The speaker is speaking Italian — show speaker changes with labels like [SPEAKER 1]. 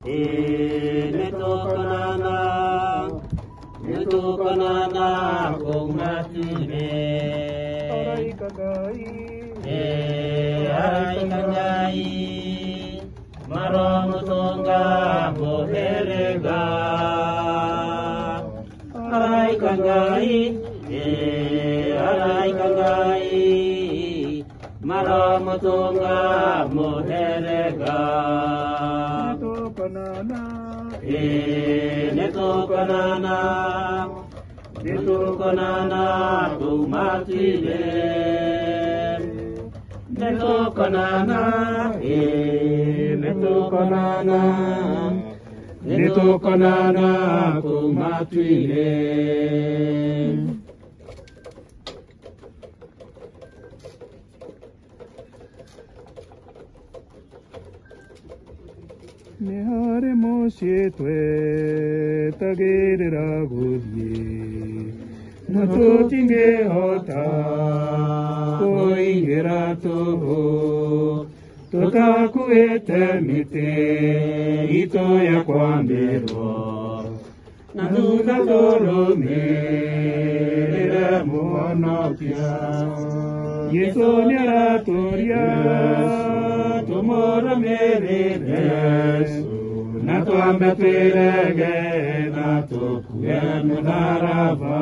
[SPEAKER 1] Nito ka na na, nito ka na na kung matime.
[SPEAKER 2] Aray kagay,
[SPEAKER 1] aray kagay, maromotong ka ko herega. Aray kagay, aray kagay, maromotong ka
[SPEAKER 2] mo herega. Kanana,
[SPEAKER 1] Eh, neto kanana, neto kanana, tumatile. Neto kanana, eh, neto kanana, neto kanana, tumatile.
[SPEAKER 2] Nehare moshe tue tagerera godye. Natotinge hota, koingera toho. Totaku etemite, ito ya kwambero. Naduda toro me, era muanopia. Yeso nyara toria, tomora ambetire genatu, yen darafa.